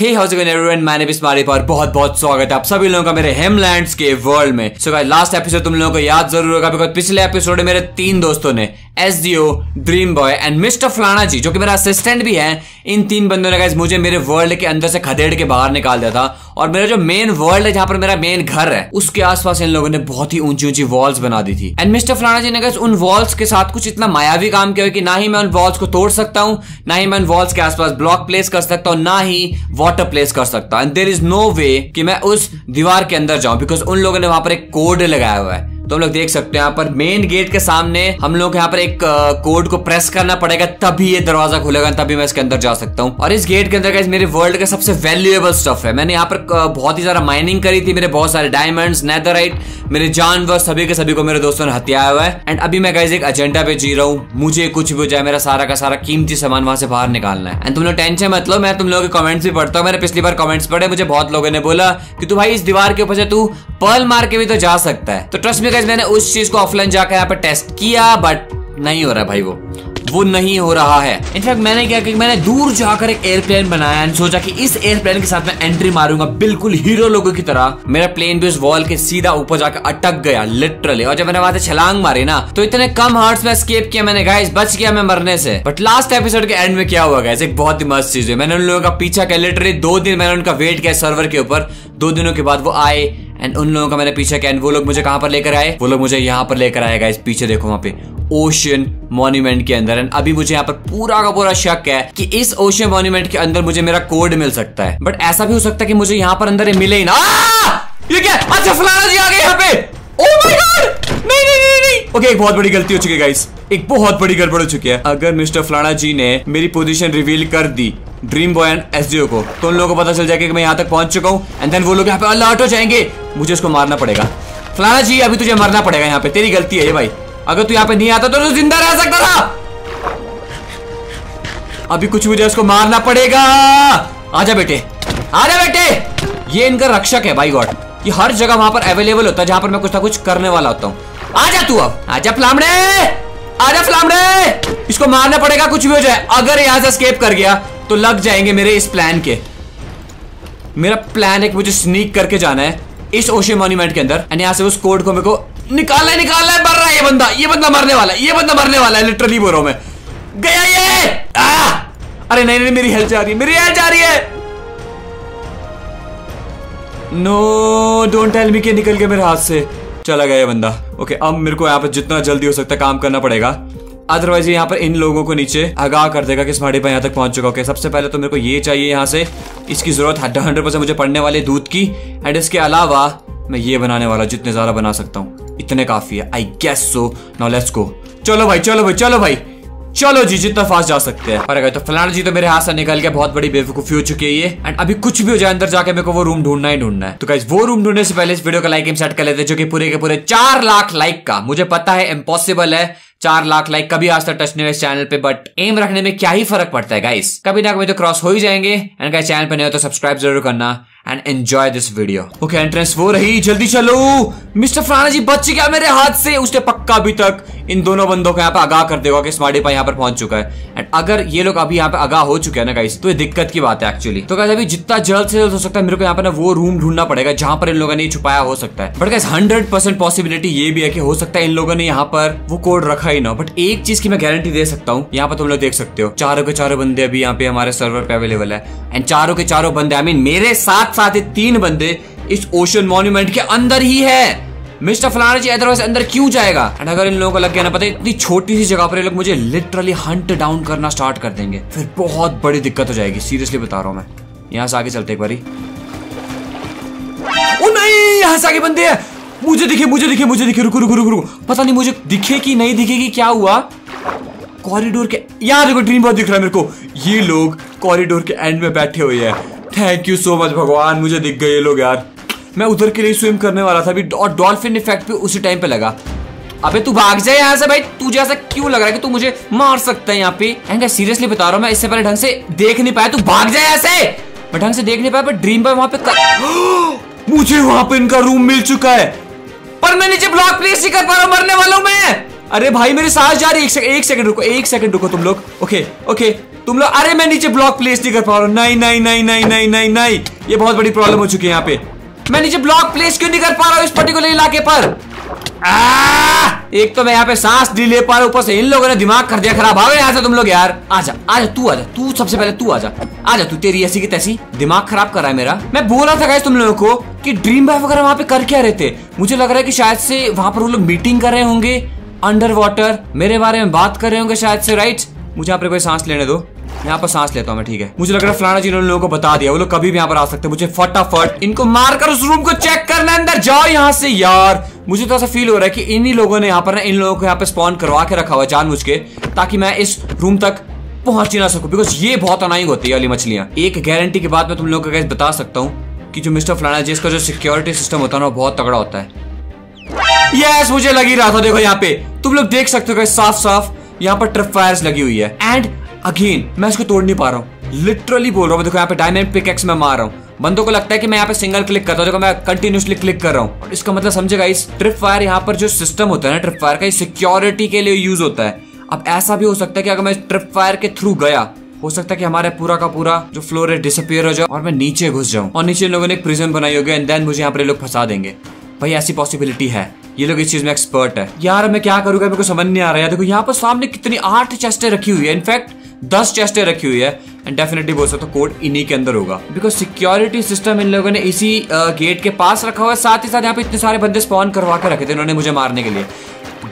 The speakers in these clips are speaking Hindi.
हे हाउस एवरीवन मैंने भी स्मारी पर बहुत बहुत स्वागत है आप सभी लोगों का मेरे हेमलैंड के वर्ल्ड में। सो गाइस लास्ट एपिसोड तुम लोगों को याद ज़रूर होगा बिकॉज़ पिछले एपिसोड में मेरे तीन दोस्तों ने S dream boy and mister फलाना जी जो कि मेरा असिस्टेंट भी है, इन तीन बंदों ने गाइस मुझे मेरे वर्ल्ड के अंदर से खदेड़ के बाहर निकाल दिया था और मेरा जो मेन वर्ल्ड है, जहाँ पर मेरा मेन घर है, उसके आसपास इन लोगों ने बहुत ही ऊँची ऊँची वॉल्स बना दी थी। एंड मिस्टर फलाना जी ने गाइस उन वॉल्स के साथ कुछ इतना मायावी काम किया कि ना ही मैं उन वॉल्स को तोड़ सकता हूँ, ना ही मैं उन वॉल्स के आसपास ब्लॉक प्लेस कर सकता हूँ, ना ही वाटर प्लेस कर सकता। And there is no way कि मैं उस दीवार के अंदर जाऊँ बिकॉज़ उन लोगों ने वहाँ पर एक कोड लगाया हुआ है। तो हम लोग देख सकते हैं यहाँ पर मेन गेट के सामने हम लोग यहाँ पर एक कोड को प्रेस करना पड़ेगा, तभी ये दरवाज़ा खुलेगा, तभी मैं इसके अंदर जा सकता हूँ। और इस गेट के अंदर मेरे वर्ल्ड का सबसे वैल्यूएबल स्टफ़ है। मैंने यहाँ पर बहुत ही ज़्यादा माइनिंग करी थी, मेरे बहुत सारे डायमंड्स नेदराइट मेरे जानवर, सभी के सभी को मेरे दोस्तों ने हत्याया हुआ है। एंड अभी मैं गाइज़ एक एजेंडा पे जी रहा हूँ। मुझे कुछ भी हो जाए, मेरा सारा का सारा कीमती सामान वहाँ से बाहर निकालना है। एंड तुम लोग टेंशन मत लो, मैं तुम लोगों के कमेंट्स भी पढ़ता हूँ। मैंने पिछली बार कमेंट्स पढ़े, मुझे बहुत लोगों ने बोला कि तू भाई इस दीवार के ऊपर से तू पर्ल मार के भी तो जा सकता है। तो ट्रस्ट में मैंने उस चीज़ को ऑफलाइन जाकर यहाँ पे टेस्ट किया बट नहीं हो रहा भाई वो। वो नहीं हो रहा है। इनफैक्ट मैंने क्या कि मैंने दूर जाकर एक एयरप्लेन बनाया एंड सोचा कि इस एयरप्लेन के साथ मैं एंट्री मारूँगा बिल्कुल हीरो लोगों की तरह। मेरा प्लेन भी उस वॉल के सीधा ऊपर जाकर अटक गया लिटरली और जब मैंने वहाँ से छलांग मारी ना तो इतने कम हार्ट में स्केप किया मैंने गाइस बच गया मैं मरने से। बट लास्ट एपिसोड के एंड में क्या हुआ गाइस एक बहुत ही मस्त चीज़ है मैंने उन लोगों का पीछा किया लिटरली दो दिन मैंने उनका वेट किया सर्वर के ऊपर। दो दिनों के बाद वो आए एंड उन लोगों का मैंने पीछे किया वो लोग मुझे कहाँ पर लेकर आए? वो लोग मुझे यहाँ पर लेकर आए गाइस पीछे देखो वहाँ पे। ओशियन मॉन्यूमेंट के अंदर। एंड अभी मुझे यहाँ पर पूरा का पूरा शक है कि इस ओशियन मॉन्यूमेंट के अंदर मुझे मेरा कोड मिल सकता है। बट ऐसा भी हो सकता है कि मुझे यहाँ पर अंदर मिले ही ना। ये क्या? अच्छा फलाना जी आ गए यहाँ पे। ओ माय गॉड नहीं नहीं नहीं नहीं। ओके okay, एक बहुत बड़ी गलती हो चुकी है गाइस एक बहुत बड़ी गड़बड़ हो चुकी है। अगर मिस्टर फलाना जी ने मेरी पोजीशन रिवील कर दी ड्रीम बॉय एंड एस को तो उन लोगों को पता चल जाएगा कि मैं यहाँ तक पहुँच चुका हूँ। एंड देन वो लोग यहाँ पे अलर्ट हो जाएँगे। मुझे उसको मारना पड़ेगा। फलाना जी अभी तुझे मरना पड़ेगा यहाँ पे। तेरी गलती है ये भाई। अगर तू यहाँ पे नहीं आता तो तू ज़िंदा रह सकता था। अभी कुछ मुझे उसको मारना पड़ेगा। आजा बेटे। आजा बेटे। ये इनका रक्षक है भाई गॉड ये हर जगह वहाँ पर अवेलेबल होता है जहाँ पर मैं कुछ ना कुछ करने वाला होता हूँ। आजा तू अब। आजा फ्लामड़े। आजा फ्लामड़े। इसको मारना पड़ेगा, कुछ भी हो जाए। अगर यहाँ से स्केप कर गया तो लग जाएँगे मेरे इस प्लान के। मेरा प्लान है कि मुझे स्नीक करके जाना है इस ओशे मॉन्यूमेंट के अंदर। एंड यहाँ से उस कोड को मेरे को निकालना है है, मर रहा है ये बंदा ये बंदा मरने वाला है, ये बंदा मरने वाला है लिटरली बोल मैं। गया ये! आ! अरे नहीं नहीं मेरी हेल्थ जा रही है, मेरी हेल्थ जा रही है। नो डोंट टेल मी के निकल गया मेरे हाथ से। चला गया ये बंदा। ओके अब मेरे को यहाँ पर जितना जल्दी हो सकता है काम करना पड़ेगा। अदरवाइज़ यहाँ पर इन लोगों को नीचे आगाह कर देगा कि स्मार्टी पर यहाँ तक पहुँच चुका ओके सबसे पहले तो मेरे को ये चाहिए यहाँ से। इसकी ज़रूरत हंड्रेड परसेंट मुझे पड़ने वाले दूध की। एंड इसके अलावा मैं ये बनाने वाला जितने ज़्यादा बना सकता हूँ। इतने काफ़ी है। I guess so now let's go चलो भाई चलो भाई चलो भाई। चलो जी, जितना फास्ट जा सकते हैं। अरे तो फलाना जी तो मेरे हाथ से निकल के बहुत बड़ी बेवकूफ़ी हो चुकी है ये। एंड अभी कुछ भी हो जाए अंदर जाके मेरे को वो रूम ढूंढना ही ढूंढना है। तो गाइस वो रूम ढूँढने से पहले इस वीडियो का लाइक सेट कर लेते हैं, जो कि पूरे के पूरे चार लाख लाइक का। मुझे पता है इम्पॉसिबल है, चार लाख लाइक कभी आज तक टच नहीं हुए इस चैनल पे बट एम रखने में क्या ही फ़र्क पड़ता है गाइस कभी ना कभी तो क्रॉस हो ही जाएँगे। एंड गाइस चैनल पे नहीं हो तो सब्सक्राइब ज़रूर करना। And enjoy this video okay entrance वो रही, जल्दी चलो। मिस्टर फराना जी, बच गया मेरे हाथ से। उसने पक्का अभी तक इन दोनों बंदों को यहाँ पे आगाह कर देगा कि स्मार्टी पा यहाँ पर पहुँच चुका है। एंड अगर ये लोग अभी यहाँ पे आगाह हो चुके हैं ना गाइस तो ये दिक्कत की बात है एक्चुअली तो गाइस अभी जितना जल्द से जल्द हो सकता है, मेरे को यहाँ पे ना वो रूम ढूंढना पड़ेगा, जहाँ पर इन लोगों ने छुपाया हो सकता है। बट गाइस हंड्रेड पॉसिबिलिटी ये भी है कि हो सकता है इन लोगों ने यहाँ पर वो कोड रखा ही ना बट एक चीज़ की मैं गारंटी दे सकता हूँ, यहाँ पर तुम लोग देख सकते हो। चारों के चारों बंदे अभी यहाँ पे हमारे सर्वर पे अवेलेबल है। एंड चारों के चारों बंदे आई मीन मेरे साथ साथ ही तीन बंदे इस ओशन मॉन्यूमेंट के अंदर ही है। मिस्टर फलाना जी अदरवाइज़ अंदर क्यों जाएगा? एंड अगर इन लोगों को लग गया ना पता, इतनी छोटी सी जगह पर ये लोग मुझे लिटरली हंट डाउन करना स्टार्ट कर देंगे। फिर बहुत बड़ी दिक्कत हो जाएगी सीरियसली बता रहा हूँ मैं। यहाँ से आगे चलते एक बारी। ओ नहीं, यहाँ से आगे बंदे हैं। मुझे दिखे मुझे दिखे मुझे दिखे। रुको रुको रुको रुको। पता नहीं मुझे दिखे कि नहीं दिखेगी क्या हुआ। कॉरिडोर के यार देखो ड्रीम बहुत दिख रहा है मेरे को। ये लोग कॉरिडोर के एंड में बैठे हुए हैं। थैंक यू सो मच भगवान। मुझे दिख गए ये लोग यार। मैं उधर के लिए स्विम करने वाला था अभी, और डॉल्फिन इफ़ेक्ट भी उसी टाइम पे लगा। अबे तू भाग जाए यहाँ से भाई। तुझे ऐसा क्यों लग रहा है कि तू मुझे मार सकता है यहाँ पे? एंड सीरियसली बता रहा हूँ मैं, इससे पहले ढंग से देख नहीं पाया। तू भाग जाए ऐसे मैं ढंग से देख नहीं पाया पर ड्रीम पर वहाँ पे कर... मुझे वहाँ पे इनका रूम मिल चुका है। पर मैं नीचे ब्लॉक प्लेस नहीं कर पा रहा हूँ, मरने वाला मैं। अरे भाई, मेरी सांस जा रही है। एक सेकंड एक सेकंड रुको, एक सेकंड रुको तुम लोग। ओके ओके तुम लोग, अरे मैं नीचे ब्लॉक प्लेस नहीं कर पा रहा हूँ। नहीं नहीं नहीं नहीं नहीं नहीं नहीं। ये बहुत बड़ी प्रॉब्लम हो चुकी है यहाँ पे। मैं नीचे ब्लॉक प्लेस क्यों नहीं कर पा रहा हूँ इस पर्टिकुलर इलाके पर! एक तो मैं यहाँ पे सांस नहीं ले पा रहा ऊपर से इन लोगों ने दिमाग कर दिया खराब। आओ यहाँ से तुम लोग यार। आजा आजा तू आजा तू सबसे पहले तू आजा आजा तू तेरी ऐसी की तैसी। दिमाग खराब कर रहा है मेरा। मैं बोल रहा था गाइस तुम लोगों को कि ड्रीम बाय वगैरह वहाँ पे कर क्या रहे थे? मुझे लग रहा है कि शायद से वहाँ पर वो लोग मीटिंग कर रहे होंगे। अंडर वाटर मेरे बारे में बात कर रहे होंगे शायद से राइट मुझे यहाँ पे कोई सांस लेने दो। यहाँ पर सांस लेता हूँ मैं, ठीक है। मुझे लग रहा है फलाना जी ने लोगों को बता दिया, वो लोग कभी भी यहाँ पर आ सकते हैं। मुझे फटाफट इनको मारकर उस रूम को चेक करना अंदर जाओ यहाँ से यार। मुझे तो ऐसा फील हो रहा है कि इन्हीं लोगों ने यहाँ पर ना, इन लोगों को यहाँ पे स्पॉन करवा के रखा हुआ है जानबूझ के ताकि मैं इस रूम तक पहुँच ही ना सकूँ। बिकॉज़ ये बहुत अनाइंग होती है वाली मछलियाँ। एक गारंटी के बाद मैं तुम लोगों को बता सकता हूँ कि जो मिस्टर फलाना जी इसका जो सिक्योरिटी सिस्टम होता है ना बहुत तगड़ा होता है। यस मुझे लगी रहा था, देखो यहाँ पे। तुम लोग देख सकते हो साफ़ साफ़ यहाँ पर ट्रिप फायर्स लगी हुई है। एंड अगेन मैं इसको तोड़ नहीं पा रहा हूँ। लिटरली बोल रहा हूँ। देखो, यहाँ पे डायमंड पिकेक्स में मार रहा हूँ। बंदों को लगता है कि मैं यहाँ पे सिंगल क्लिक करता हूँ। देखो, मैं कंटिन्यूसली क्लिक कर रहा हूँ। इसका मतलब समझेगा, इस ट्रिप फायर यहाँ पर जो सिस्टम होता है ना ट्रिप फायर का सिक्योरिटी के लिए यूज़ होता है। अब ऐसा भी हो सकता है कि अगर मैं ट्रिप फायर के थ्रू गया, हो सकता है कि हमारे पूरा का पूरा जो फ्लोर है डिसअपियर हो जाए और मैं नीचे घुस जाऊँ। और नीचे लोगों ने एक प्रिजन बनाई होगी एंड देन मुझे यहाँ पर लोग फंसा देंगे। भाई, ऐसी पॉसिबिलिटी है। ये लोग इस चीज़ में एक्सपर्ट है। यार, मैं क्या करूँगा? मेरे को समझ नहीं आ रहा है। देखो, यहाँ पर सामने कितनी आठ चेस्टें रखी हुई है। इनफैक्ट दस चेस्टें रखी हुई है एंड डेफिनेटली बोल सकते कोड इन्हीं के अंदर होगा। बिकॉज़ सिक्योरिटी सिस्टम इन लोगों ने इसी गेट के पास रखा हुआ है, साथ ही साथ यहाँ पे इतने सारे बंदे स्पॉन करवा के रखे थे उन्होंने मुझे मारने के लिए।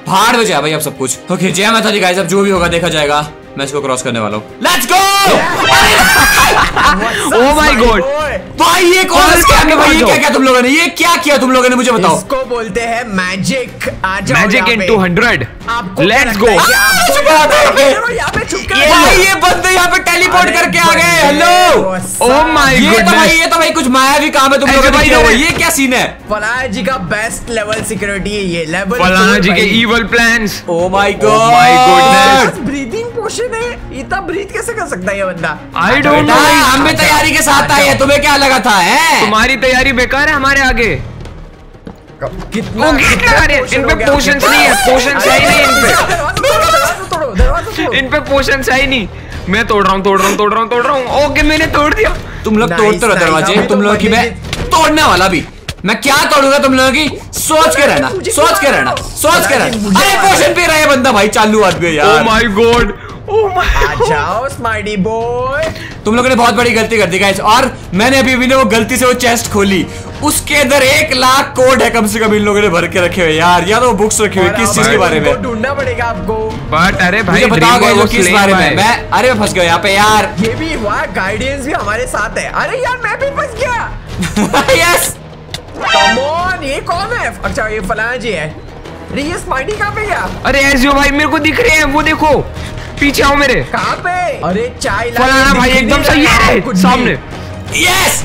भाड़ में जाए भाई अब सब कुछ। ओके जय माता दी गाइस अब जो भी होगा देखा जाएगा। मैं इसको क्रॉस करने वाला हूँ। Let's go oh my god भाई ये कौन है भाई? ये क्या किया तुम लोगों ने? ये क्या किया तुम लोगों ने मुझे बताओ? इसको बोलते हैं मैजिक मैजिक इन। 200 आपको लेट्स गो भाई ये बंदे यहाँ पे टेलीपोर्ट करके आ गए। हेलो ओ माय ये तो भाई ये तो भाई कुछ मायावी काम है तुम लोगों भाई किया ये- क्या सीन है? फलाना जी का बेस्ट लेवल सिक्योरिटी है ये। लेवल फलाना जी के evil plans oh my Oh my goodness. God है इतना ब्रीथ कैसे कर सकता है ये बंदा? आई डोंट नो हम भी तैयारी के साथ आए हैं। तुम्हें क्या लगा था है? तुम्हारी तैयारी बेकार है हमारे आगे। कितना इन पे नहीं है? है ही नहीं इन पे। दरवाज़ा तोड़ो, दरवाज़ा तोड़ो दरवाज़ा तोड़ो इन पे पोशन है ही नहीं। मैं तोड़ रहा हूँ तोड़ रहा हूँ तोड़ रहा हूँ तोड़ रहा हूँ। ओके मैंने तोड़ दिया। तुम लोग तोड़ते रहो दरवाजे। तुम तो लोगों की मैं तोड़ने वाला भी। मैं क्या तोड़ूँगा तुम लोगों की? सोच के रहना सोच के रहना? सोच के रहना। अरे पोशन पी रहा है बंदा भाई चालू आदमी यार माय गॉड ओ माय आ जाओ स्मार्टी बॉय तुम लोगों ने बहुत बड़ी गलती कर दी गाइस और मैंने अभी अभी ने वो गलती से वो चेस्ट खोली। उसके अंदर एक लाख कोड है कम से कम इन लोगों ने भर के रखे हुए यार। या तो बुक्स रखी हुई किस चीज़ के बारे में? ढूंढना पड़ेगा आपको। बट अरे भाई मुझे बताओ गाइस वो किस बारे में? मैं अरे मैं फंस गया यहाँ पे यार। ये भी हुआ गाइडेंस भी हमारे साथ है। अरे यार मैं भी फंस गया। यस कम ऑन ये कौन है? अच्छा ये फलाना जी है। अरे ये स्मार्टी कहाँ पे गया अरे एजियो भाई मेरे को दिख रहे हैं वो देखो। पीछे आओ मेरे। कहाँ पे? अरे चाय ला फलाना भाई एकदम सही है सामने। यस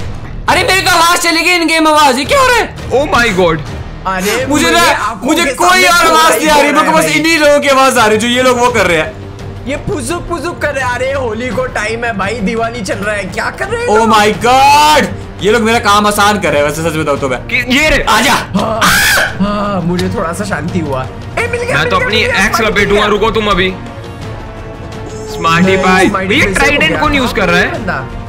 अरे मेरी तो आवाज़ चली गई इन गेम आवाज़ ये क्या हो रहा है? ओ माय गॉड अरे मुझे ना मुझे कोई और आवाज़ नहीं आ रही मेरे को बस इन्हीं लोगों की आवाज़ आ रही जो ये लोग वो कर रहे हैं। ये पुजुक पुजुक कर रहे अरे होली को टाइम है भाई दिवाली चल रहा है। क्या कर रहे हैं? ओ? माय गॉड ये लोग मेरा काम आसान कर रहे हैं वैसे सच बताओ तो मैं। ये रे। आजा हाँ मुझे थोड़ा सा शांति हुआ। ए मिल गया मैं तो अपनी एक्स लपेटूँगा रुको तुम अभी। स्मार्टी नहीं, भाई स्मार्टी ये फिर से हो ट्राइडेंट कौन यूज़ कर रहा है?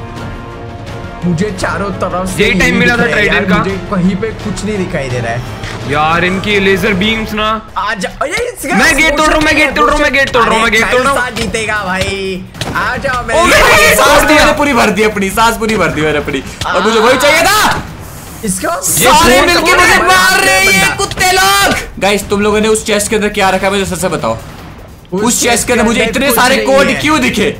मुझे चारों तरफ़ से यही time मिला था Trident का? मुझे कहीं पे कुछ नहीं दिखाई दे रहा है। यार इनकी लेजर बीम्स ना। आजा मैं गेट तोड़ रहा हूँ, मैं गेट तोड़ रहा हूँ, मैं गेट तोड़ रहा हूँ, मैं गेट तोड़ रहा हूँ। कैसा जीतेगा भाई? आ जाओ ओ मेरे मेरी सांस तो दिया। मैंने पूरी भर दी अपनी सांस पूरी भर दी मैंने अपनी। और मुझे वही चाहिए था। इसका सारे मिलके मुझे मार रहे हैं कुत्ते लोग। गाइस तुम लोगों ने उस चेस्ट के अंदर क्या रखा है मुझे सच से बताओ। उस चेस्ट के अंदर मुझे इतने सारे कोड क्यों दिखे?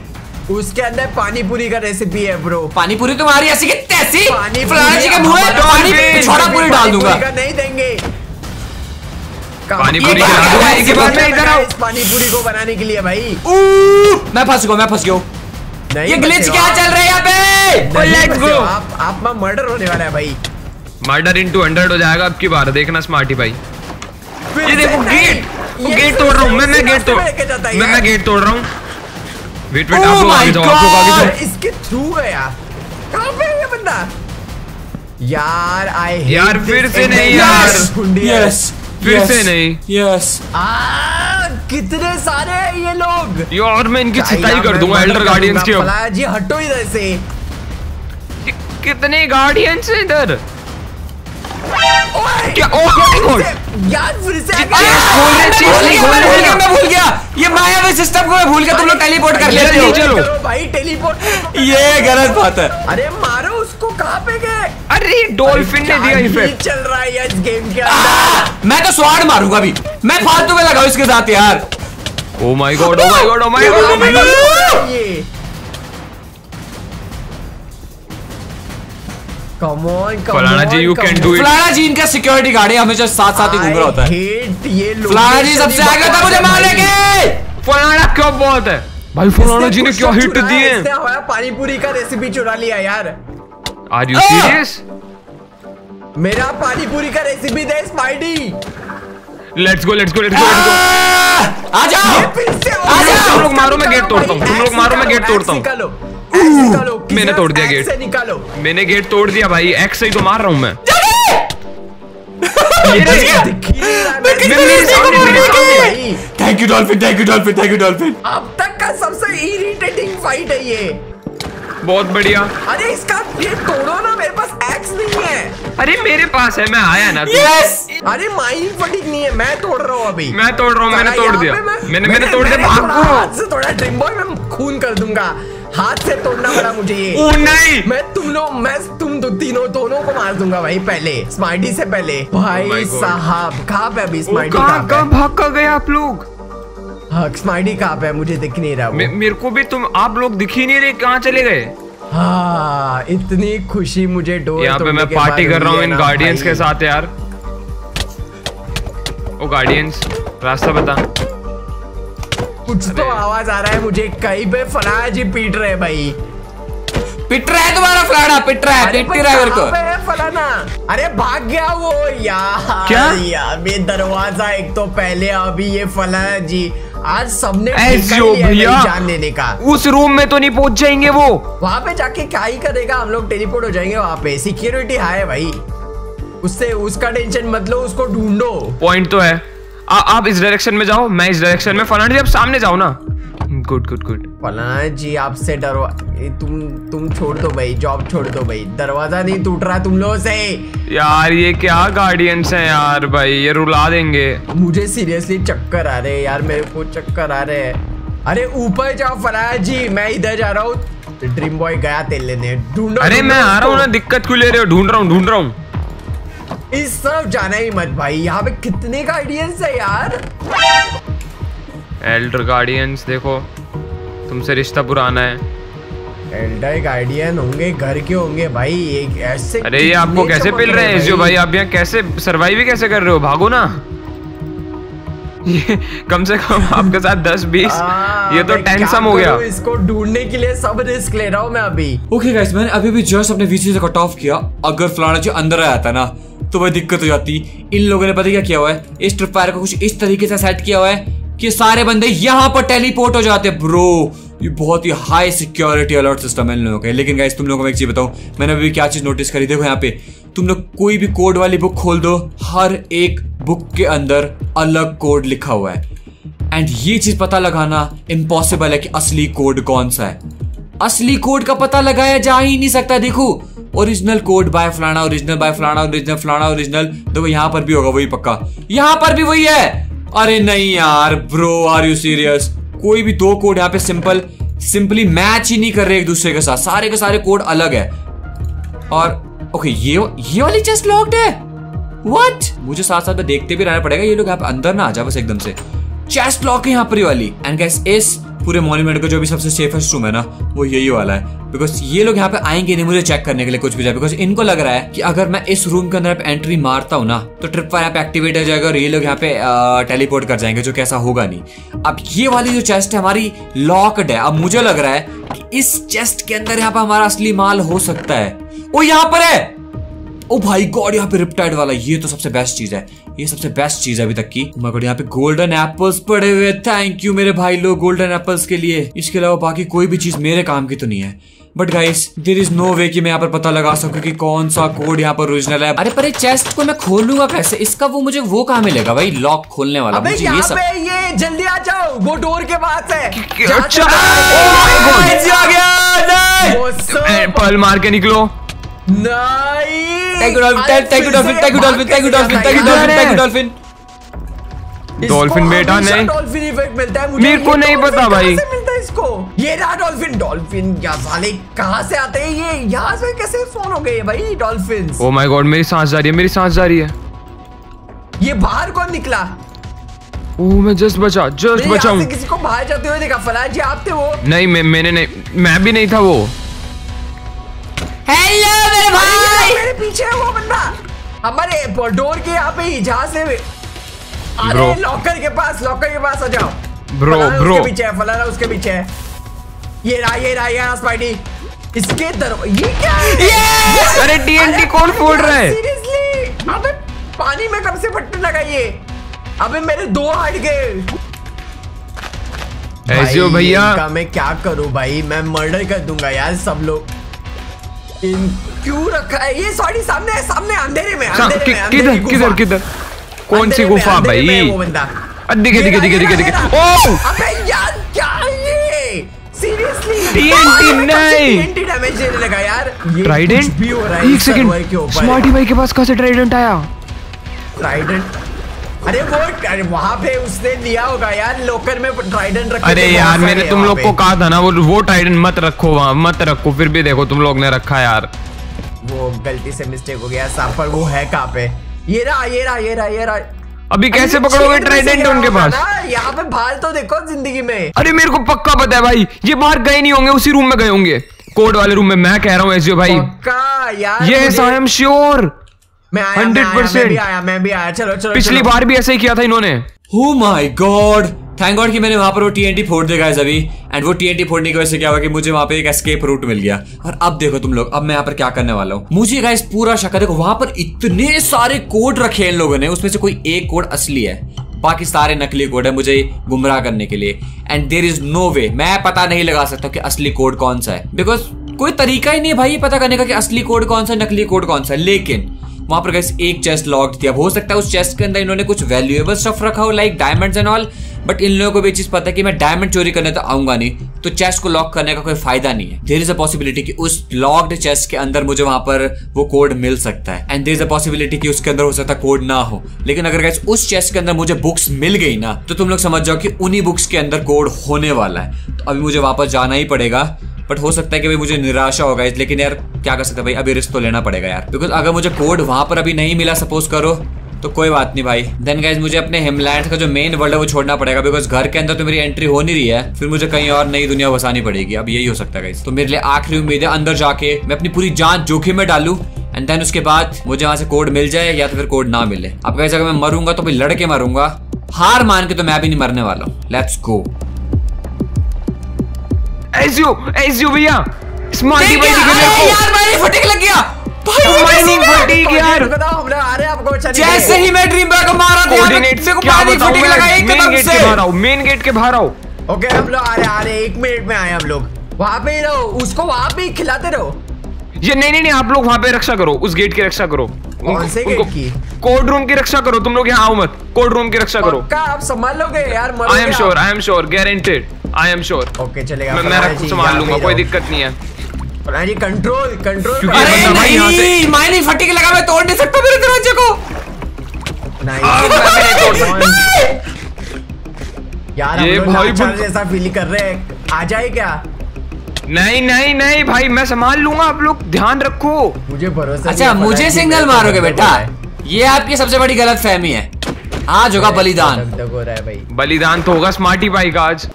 उसके अंदर पानी पूरी का रेसिपी है ब्रो पानी पूरी तुम्हारी ऐसी की तैसी? पानी फलाना जी के मुँह में पानी छोड़ा पूरी डाल दूँगा। का नहीं देंगे। पानी पूरी क्या खिला दूँगा, एक बार बार मैं इधर आओ। इस पानी पूरी को बनाने के लिए भाई। मैं फंस गया मैं फंस गया। नहीं ये ग्लिच क्या आप। चल रहा है यहाँ पे? नहीं let's बचे आप। आप में मर्डर होने वाला है भाई। मर्डर इन टू हंड्रेड हो जाएगा अब की बार देखना स्मार्टी भाई। ये देखो गेट वो गेट तोड़ रहा हूँ मैं मैं गेट तोड़ में है मैं मैं गेट तोड़ रहा हूँ। वेट वेट आप लोग आगे जाओ आप लोग आगे जाओ। इसके थ्रू गया कहाँ पे है ये बंदा? यार आई यार, फिर से नहीं यार। यस फिर से नहीं। यस कितने सारे हैं ये लोग? यार मैं इनकी छिताई कर दूँगा एल्डर गार्डियंस की। जी हटो इधर से। कितने गार्डियंस हैं इधर? क्या- यार फिर से रहे, चीज़ नहीं रहे मैं भूल गया। ये मायावी सिस्टम को मैं भूल गया तुम लोग टेलीपोर्ट कर लेते हो। चलो। भाई टेलीपोर्ट ये गलत बात है। अरे मारो उसको कहाँ पे गए? अरे डॉल्फिन ने दिया इफ़ेक्ट चल रहा है इस गेम के अंदर। मैं तो स्वाड मारूँगा अभी। मैं फालतू में लगाऊ इसके साथ यार। ओ my God oh my God oh my God ये फलाना जी, can on. do it. फलाना जी इनका सिक्योरिटी गार्ड है हमेशा साथ साथ ही घूम रहा होता है। ये लोग। फलाना जी सबसे आगे था मुझे मारने के। फलाना क्या बात है? भाई फलाना जी ने क्या हिट दिए इसने हमारा पानी पूरी का रेसिपी चुरा लिया यार। Are you! सीरियस मेरा पानी पूरी का recipe they Spidey let's go let's go let's go let's go आ! जाओ! से आजा, तुम लोग मारो, मैं गेट तोड़ता हूँ, तुम लोग मारो, मैं गेट तोड़ता हूँ। मैंने तोड़ दिया गेट। से निकालो। मैंने गेट तोड़ दिया भाई एक्स से ही तो मार रहा हूँ मैं। Thank you Dolphin thank you Dolphin thank you Dolphin अब तक का सबसे इरिटेटिंग फाइट है ये। बहुत बढ़िया। अरे इसका ये तोड़ो ना मेरे पास एक्स नहीं है। अरे मेरे पास है मैं आया ना यस अरे माइनिंग फटिक नहीं है मैं तोड़ रहा हूँ अभी। मैं तोड़ रहा हूँ मैंने तोड़ दिया। मैंने मैंने तोड़ दिया थोड़ा भागो से तोड़ा ड्रीम बॉय मैं खून कर दूँगा। हाथ से तोड़ना पड़ा मुझे ये। ओ नहीं। मैं तुम लोग मैं तुम दो तीनों दोनों को मार दूँगा भाई पहले। स्मार्टी से पहले। Oh भाई God. साहब कहाँ पे अभी स्मार्टी कहाँ भाग कर गए आप लोग? हाँ स्मार्टी कहाँ पे मुझे दिख नहीं रहा मे- मेरे को भी तुम आप लोग दिख ही नहीं रहे कहाँ चले गए? हाँ इतनी खुशी मुझे डोर यहाँ पे मैं पार्टी कर रहा है इन गार्डियंस के साथ यार। ओ गार्डियंस रास्ता बता। कुछ तो आवाज़ आ रहा है मुझे। कहीं पे फलाना जी पीट रहे भाई। पिट रहा है तुम्हारा फलाना पिट रहा है पिट रहा है को। फलाना? अरे भाग गया वो यार। क्या? यार ये दरवाज़ा एक तो पहले अभी ये फलाना जी। आज सबने भैया। जान लेने का। उस रूम में तो नहीं पहुँच जाएँगे वो। वहाँ पे जाके क्या ही करेगा? हम लोग टेलीपोर्ट हो जाएँगे वहाँ पे। सिक्योरिटी हाई है भाई। उससे उसका टेंशन मत लो उसको ढूंढो। पॉइंट तो है। आ, आप इस डायरेक्शन में जाओ मैं इस डायरेक्शन में फलाना जी आप सामने जाओ ना। गुड गुड गुड फलाना जी आपसे डरो। तुम तुम छोड़ दो भाई जॉब छोड़ दो भाई। दरवाज़ा नहीं टूट रहा तुम लोगों से। यार ये क्या गार्डियंस हैं यार भाई ये रुला देंगे। मुझे सीरियसली चक्कर आ रहे हैं यार मेरे को चक्कर आ रहे हैं। अरे ऊपर जाओ फलाना जी मैं इधर जा रहा हूँ। ड्रीम बॉय गया तेल लेने ढूंढ अरे मैं आ रहा हूँ ना दिक्कत क्यों ले रहे हो? ढूंढ रहा हूँ ढूंढ रहा हूँ। इस तरफ़ जाना ही मत भाई यहाँ पे कितने गार्डियंस है यार? एल्डर गार्डियंस देखो तुमसे रिश्ता पुराना है। एल्डर गार्डियन होंगे घर के होंगे भाई एक ऐसे अरे ये आपको कैसे पिल रहे हैं जो भाई? आप यहाँ कैसे सरवाइव ही कैसे कर रहे हो? भागो ना। ये कम से कम आपके साथ दस बीस ये तो टेंसम हो गया। इसको ढूँढने के लिए सब रिस्क ले रहा हूँ मैं अभी। ओके गाइस मैंने अभी भी जस्ट अपने वीसी से कट ऑफ़ किया। अगर फलाना जी अंदर आया था ना तो वह दिक्कत हो जाती। इन लोगों ने पता क्या किया हुआ है? इस ट्रिप फायर को कुछ इस तरीके से सेट किया हुआ है कि सारे बंदे यहाँ पर टेलीपोर्ट हो जाते ब्रो ये बहुत ही हाई सिक्योरिटी अलर्ट सिस्टम है इन लोगों का। लेकिन गाइस तुम लोगों को एक चीज़ बताऊँ, मैंने अभी क्या चीज़ नोटिस करी? देखो यहाँ पे, तुम लोग कोई भी कोड वाली बुक खोल दो, हर एक बुक के अंदर अलग कोड लिखा हुआ है। एंड ये चीज़ पता लगाना इम्पॉसिबल है कि असली कोड कौन सा है। असली कोड का पता लगाया जा ही नहीं सकता, देखो। ओरिजिनल कोड बाय फलाना, ओरिजिनल बाय फलाना, ओरिजिनल फलाना, ओरिजिनल। देखो यहाँ पर भी होगा, वही पक्का। यहाँ पर भी वही है। अरे नहीं यार ब्रो आर यू सीरियस कोई भी दो कोड यहाँ पे सिंपल सिंपली मैच ही नहीं कर रहे एक दूसरे के साथ। सारे के सारे कोड अलग है। और ओके ये ये वाली चेस्ट लॉक्ड है? व्हाट मुझे साथ साथ में देखते भी रहना पड़ेगा, ये लोग यहाँ पे अंदर ना आ जाए बस एकदम से। चेस्ट लॉक है यहाँ पर वाली। एंड गैस इस पूरे मॉन्यूमेंट का जो भी सबसे सेफेस्ट रूम है ना, वो यही वाला है। बिकॉज़ ये लोग यहाँ पे आएँगे नहीं मुझे चेक करने के लिए कुछ भी जाए। बिकॉज़ इनको लग रहा है कि अगर मैं इस रूम के अंदर एंट्री मारता हूँ ना तो ट्रिप पर यहाँ पे एक्टिवेट हो जाएगा और ये लोग यहाँ पे टेलीपोर्ट कर जाएँगे, जो कैसा होगा नहीं। अब ये वाली जो चेस्ट है, हमारी लॉकड है। अब मुझे लग रहा है कि इस चेस्ट के अंदर यहाँ पे हमारा असली माल हो सकता है। वो यहाँ पर है! ओ भाई गॉड, यहाँ पे रिप्टाइड वाला, ये तो सबसे बेस्ट चीज़ है। ये सबसे बेस्ट चीज़ है अभी तक की। मगर यहाँ पे गोल्डन एप्पल्स पड़े हुए थैंक यू मेरे भाई लोग गोल्डन एप्पल्स के लिए। इसके अलावा बाकी कोई भी चीज़ मेरे काम की तो नहीं है। But guys there is no way कि मैं यहाँ पर पता लगा सकूँ कि कौन सा कोड यहाँ पर ओरिजिनल है। अरे पर चेस्ट को मैं खोलूँगा कैसे? इसका वो मुझे वो कहाँ मिलेगा भाई लॉक खोलने वाला अबे मुझे ये सब। पे ये जल्दी आ जाओ। वो डोर के पास है। oh गया। पल मार के निकलो। नहीं Thank you, Dolphin. अरे Thank you, फिर Dolphin. से Thank you, भाग Dolphin. Thank you, Dolphin. Thank you, Dolphin. Thank you, Dolphin. इसको डॉल्फिन बेटा नहीं। डॉल्फिन इफ़ेक्ट मिलता है मुझे मेरे को ये नहीं पता कहाँ भाई। से मिलता है इसको ये रहा डॉल्फिन डॉल्फिन क्या साले कहाँ से आते हैं ये यहाँ से कैसे फ़ोन हो गए भाई डॉल्फिन ओ माय गॉड मेरी सांस जा रही है मेरी सांस जा रही है ये बाहर कौन निकला ओ मैं जस्ट बचा जस्ट यहाँ बचाऊं किसी को बाहर जाते हुए देखा फलान जी आप थे वो नहीं मैं मैंने नहीं मैं भी नहीं था वो हेलो मेरे भाई। मेरे पीछे है वो बंदा। हमारे डोर के यहाँ पे ही जहाँ से अरे लॉकर के पास लॉकर के पास आ जाओ। फलाना bro. उसके पीछे है फलाना उसके पीछे है। ये रहा ये रहा ये स्पाइडी इसके दर ये क्या है? ये अरे TNT कौन फोड़ रहा है? सीरियसली अबे पानी में कब से फटने लगा ये? अबे मेरे दो हट गए। ऐसे हो भैया। मैं क्या करूँ भाई? मैं मर्डर कर दूँगा यार सब लोग। क्यों रखा है? ये सॉरी सामने है सामने अंधेरे में अंधेरे में किधर किधर किधर? कौन सी गुफा भाई? दिखे दिखे दिखे दिखे दिखे। ओ अबे यार क्या ये? सीरियसली TNT नहीं। TNT डैमेज देने लगा यार। ट्राइडेंट भी हो रहा है एक सेकंड स्मार्टी भाई के पास कहाँ से ट्राइडेंट आया? ट्राइडेंट अरे वो अरे वहाँ पे उसने लिया होगा यार लोकर में ट्राइडेंट रखे अरे यार मैंने तुम लोग को कहा था ना वो वो ट्राइडेंट मत रखो वहाँ मत रखो फिर भी देखो तुम लोग ने रखा यार। वो गलती से मिस्टेक हो गया पर वो है कहाँ पे? ये रहा ये रहा ये रहा ये रहा। अभी कैसे पकड़ोगे ट्राइडेंट उनके पास? यहाँ पे भाल तो देखो ज़िंदगी में। अरे मेरे को पक्का पता है भाई ये बाहर गए नहीं होंगे उसी रूम में गए होंगे। कोड वाले रूम में मैं कह रहा हूँ एसजीओ भाई। पक्का यार यस आई एम श्योर मैं आया मैं आया, मैं भी आया मैं भी आया। चलो चलो पिछली चलो। बार भी ऐसे ही किया था इन्होंने। Oh my God! Thank God कि मैंने वहाँ पर वो टीएनटी फोड़ दिया गाइस अभी। एंड वो टीएनटी फोड़ने की वजह से क्या हुआ कि मुझे वहाँ पे एक एस्केप रूट मिल गया। और अब देखो तुम लोग अब मैं यहाँ पर क्या करने वाला हूँ? मुझे गाइस पूरा शक है। देखो वहाँ पर इतने सारे कोड रखे हैं इन लोगों ने। उसमें से कोई एक कोड असली है। बाकी सारे नकली कोड है मुझे गुमराह करने के लिए। And there is no way मैं पता नहीं लगा सकता कि असली कोड कौन सा है। बिकॉज़ कोई तरीका ही नहीं है भाई पता करने का कि असली कोड कौन सा है नकली कोड कौन सा है। लेकिन वहाँ पर गैस एक चेस्ट लॉक्ड थी। अब हो सकता है उस चेस्ट के अंदर इन्होंने कुछ वैल्यूएबल स्टफ़ रखा हो like diamonds and all but इन लोगों को भी चीज़ पता है कि मैं डायमंड चोरी करने तो आऊँगा नहीं तो चेस्ट को लॉक करने का कोई फ़ायदा नहीं है। देर इज़ अ पॉसिबिलिटी कि उस लॉक्ड चेस्ट के अंदर मुझे वहाँ पर वो कोड मिल सकता है। And there is a possibility कि उसके अंदर हो सकता कोड ना हो। लेकिन अगर गैस उस चेस्ट के अंदर मुझे बुक्स मिल गई ना तो तुम लोग समझ जाओ कि उन्हीं बुक्स के अंदर कोड होने वाला है। तो अभी मुझे वापस जाना ही पड़ेगा। बट हो सकता है कि भाई मुझे निराशा होगा लेकिन यार क्या कर सकते भाई? अभी रिस्क तो लेना पड़ेगा यार। बिकॉज़ अगर मुझे कोड वहाँ पर अभी नहीं मिला सपोज़ करो तो कोई बात नहीं भाई। देन गाइज़ मुझे अपने हिमलैंड का जो मेन वर्ल्ड है वो छोड़ना पड़ेगा बिकॉज़ घर के अंदर तो मेरी एंट्री हो नहीं रही है। फिर मुझे कहीं और नई दुनिया बसानी पड़ेगी। अब यही हो सकता है तो मेरे लिए आखिरी उम्मीद है अंदर जाके मैं अपनी पूरी जान जोखिम में डालू एंड देन उसके बाद मुझे वहाँ से कोड मिल जाए या तो फिर कोड ना मिले। अब कैसे अगर मैं मरूँगा तो भाई लड़के मरूँगा। हार मान के तो मैं भी नहीं मरने वाला हूँ। लेट्स गो एसजीओ एसजीओ भैया स्मार्टी भाई दिखे मेरे को। यार मैंने फटिक लग गया। भाई ये कैसे हुआ? फटीक यार। बताओ हम आ रहे हैं आपको अच्छा जैसे ही मैं ड्रीम बैग को मारा था यहाँ पे कोऑर्डिनेट्स को मेन एकदम गेट से। के बाहर आओ मेन गेट के बाहर आओ। ओके हम लोग आ रहे हैं आ रहे हैं एक मिनट में आए हम लोग। वहाँ पे ही रहो उसको वहाँ पे ही खिलाते रहो। ये नहीं नहीं नहीं आप लोग वहाँ पे रक्षा करो उस गेट की रक्षा करो। कौन से गेट की? कोड रूम की रक्षा करो तुम लोग यहाँ आओ मत। कोड रूम की रक्षा करो। आप संभाल लोगे यार I am sure I am sure guaranteed I am sure okay चलेगा मैं संभाल लूँगा कोई दिक्कत नहीं है। जी कंट्रोल कंट्रोल अरे बंदा भाई यहाँ से- नहीं माइनी फटिक लगा मैं तोड़ नहीं सकता मेरे दरवाजे को। यार हम ये भाई जैसा फील कर रहे हैं। आ जाए क्या? नहीं नहीं नहीं भाई मैं संभाल लूँगा आप लोग ध्यान रखो। मुझे भरोसा अच्छा मुझे जी, सिग्नल मारोगे बेटा? हो है। ये आपकी सबसे बड़ी गलत फहमी है। आज होगा बलिदान। हो रहा है भाई। बलिदान तो होगा स्मार्टी भाई का आज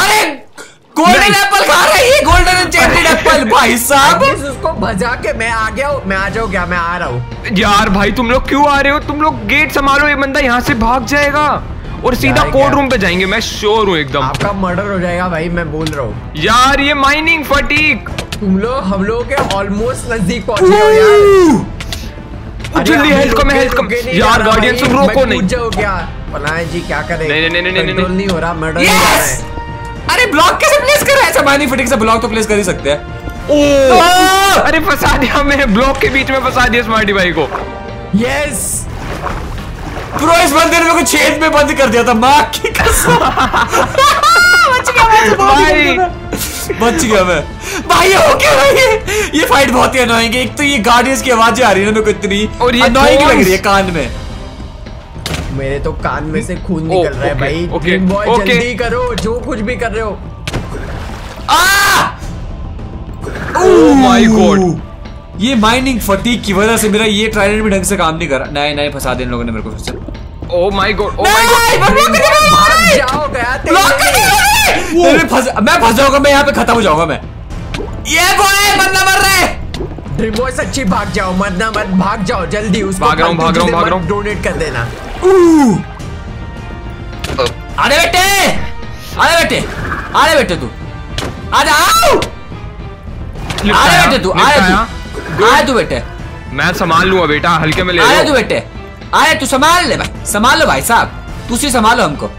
अरे गोल्डन एप्पल खा रहा है ये गोल्डन एंचेंटेड एप्पल भाई साहब। उसको भजा के मैं आ गया हूँ मैं आ जाऊँ क्या? मैं आ रहा हूँ। यार भाई तुम लोग क्यों आ रहे हो? तुम लोग गेट संभालो ये बंदा यहाँ से भाग जाएगा। और सीधा कोड रूम पे जाएँगे मैं श्योर हूँ एकदम। आपका मर्डर हो जाएगा भाई मैं बोल रहा हूँ। यार ये माइनिंग फटीक तुम लोग हम लोग के ऑलमोस्ट नज़दीक पहुँच गए हो यार। जल्दी अभी हेल्थ को मैं रुके- हेल्थ को रुके नहीं यार गार्डियन तुम रोको नहीं। जाऊँ क्या? पलाए जी क्या करें? नहीं, नहीं, नहीं, नहीं। नहीं हो रहा मर्डर हो रहा है। अरे ब्लॉक कैसे प्लेस कर रहा है? ऐसा माइनिंग फटिंग से ब्लॉक तो प्लेस कर ही सकते हैं। ओ! अरे फंसा दिया मैंने ब्लॉक के बीच में फंसा दिया स्मार्टी भाई को। यस ब्रो इस बंदे ने मेरे को छेद में बंद कर दिया था माँ की कसम। बच गया मैं तो भाई। बच गया। मैं। भाई हो क्या भाई। ये ये फाइट बहुत ही अनोइंग है। एक तो ये गार्डियंस की आवाज़ें आ रही है ना मेरे को इतनी। और ये अनोइंग लग रही है कान में। मेरे तो कान में से खून निकल रहा है भाई। ड्रीम बॉय जल्दी करो जो कुछ भी कर रहे हो। आ Oh my God. ये माइनिंग फटीक की वजह से मेरा ये ट्राइडेंट भी ढंग से काम नहीं कर रहा। नहीं नहीं फंसा दिया इन लोगों ने मेरे को फिर से। Oh my God oh my God भाग जाओ गया तेरे फंस मैं फंस जाऊँगा मैं यहाँ पे खत्म हो जाऊँगा मैं। ये कौन है? बंदा मर रहा है! ड्रीम बॉय सच्ची भाग जाओ मरना मत भाग जाओ जल्दी उसको भाग रहा हूँ, भाग रहा हूँ, भाग रहा हूँ। डोनेट कर देना। अरे बेटे अरे बेटे अरे बेटे तू। अरे आओ अरे बेटे तू। अरे तू। अरे तू बेटे मैं संभाल लूँगा बेटा हल्के में ले अरे तू बेटे अरे तू संभाल ले भाई। संभालो भाई साहब। तू सी संभालो हमको।